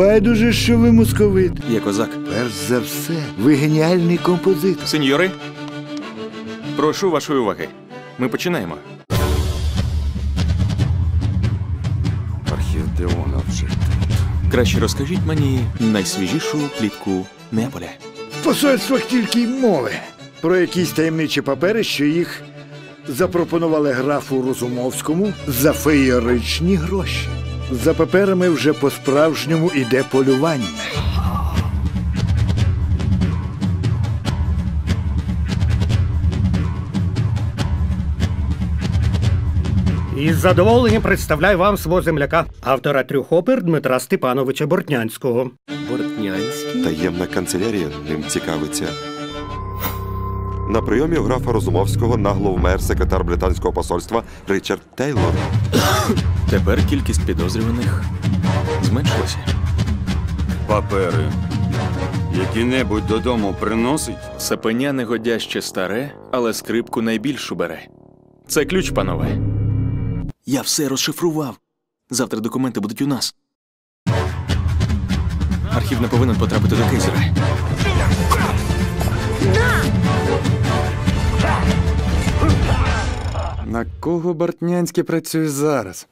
байдуже, що ви московит. Я козак. Перш за все, ви геніальний композитор. Сеньори, прошу вашої уваги. Ми починаємо. Архівдеона вже тут. Краще розкажіть мені найсвіжішу плітку Неаполя. В посольствах тільки й мови про якісь таємничі папери, що їх запропонували графу Розумовському за феєричні гроші. За паперами вже по-справжньому іде полювання. Із задоволенням представляю вам свого земляка, автора трьох опер Дмитра Степановича Бортнянського. Бортнянський? Таємна канцелярія ним цікавиться. На прийомі у графа Розумовського нагло вмер секретар британського посольства Ричард Тейлор. Тепер кількість підозрюваних зменшилася. Папери. Які-небудь додому приносить? Сапеня негодяще старе, але скрипку найбільшу бере. Це ключ, панове. Я все розшифрував. Завтра документи будуть у нас. Архів не повинен потрапити до кейзера. На кого Бортнянський працює зараз?